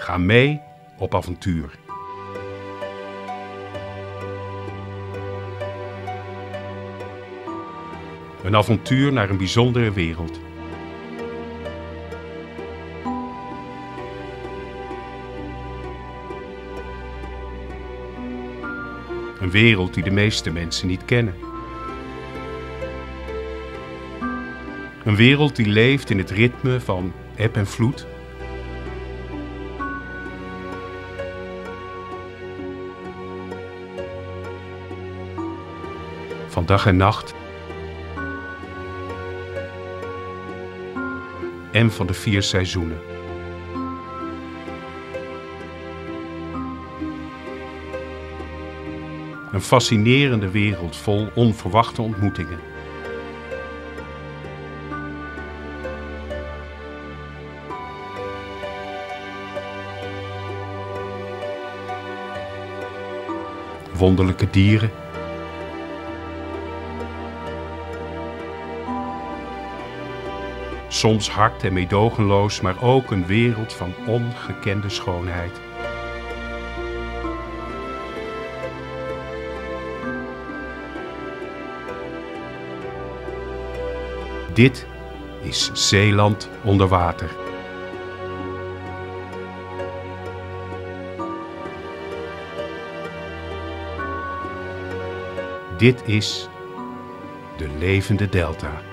Ga mee op avontuur. Een avontuur naar een bijzondere wereld. Een wereld die de meeste mensen niet kennen. Een wereld die leeft in het ritme van eb en vloed. Van dag en nacht. En van de vier seizoenen. Een fascinerende wereld vol onverwachte ontmoetingen. Wonderlijke dieren. Soms hard en meedogenloos, maar ook een wereld van ongekende schoonheid. Dit is Zeeland onder water. Dit is de levende delta.